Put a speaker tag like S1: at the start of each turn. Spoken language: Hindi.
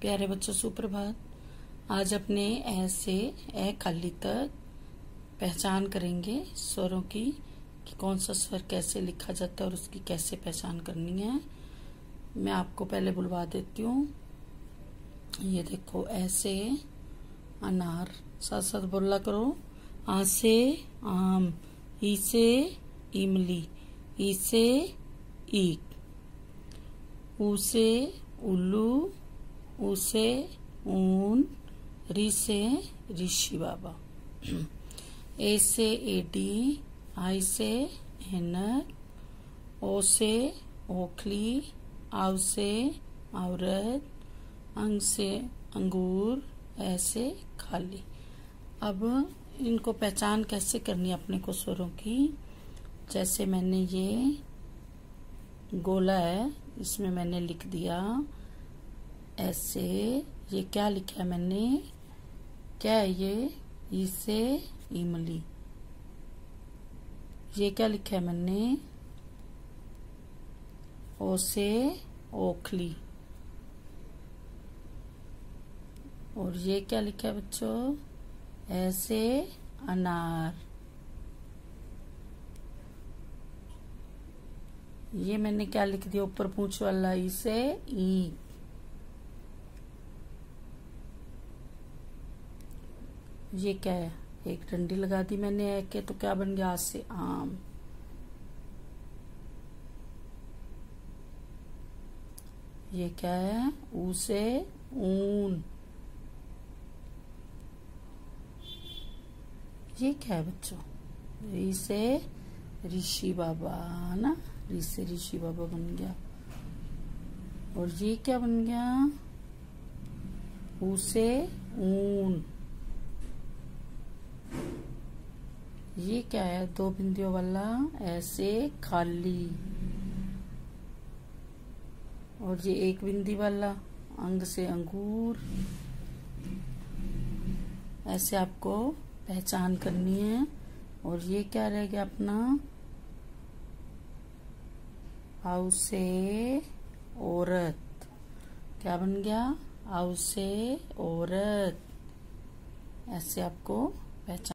S1: प्यारे बच्चों, सुप्रभात। आज अपने ऐसे ए खाली तक पहचान करेंगे स्वरों की कि कौन सा स्वर कैसे लिखा जाता है और उसकी कैसे पहचान करनी है। मैं आपको पहले बुलवा देती हूँ। ये देखो, ऐसे अनार साथ साथ बोला करो। आ से आम ई से इमली ई से ईक उसे उल्लू उसे ऊन री से ऋषि बाबा। ए से एडी आई से एनक ओ से ओखली आव से औरत अंग से अंगूर, ऐसे खाली। अब इनको पहचान कैसे करनी अपने को स्वरों की? जैसे मैंने ये गोला है, इसमें मैंने लिख दिया ऐसे, ये क्या लिखा है मैंने? क्या है ये? इसे इमली। ये क्या लिखा है मैंने? ओ से ओखली। और ये क्या लिखा है बच्चों? ऐसे अनार। ये मैंने क्या लिख दिया? ऊपर पूछ वाला, इसे ई ये क्या है? एक डंडी लगा दी मैंने एक के तो क्या बन गया? आज से आम। ये क्या है? ऊ से ऊन। ये क्या है बच्चों? इसे ऋषि बाबा है ना? से ऋषि बाबा बन गया। और ये क्या बन गया? उसे ऊन। ये क्या है? दो बिंदियों वाला ऐसे खाली। और ये एक बिंदी वाला, अंग से अंगूर। ऐसे आपको पहचान करनी है। और ये क्या रह गया अपना? हाउ से औरत। क्या बन गया? हाउ से औरत। ऐसे आपको पहचान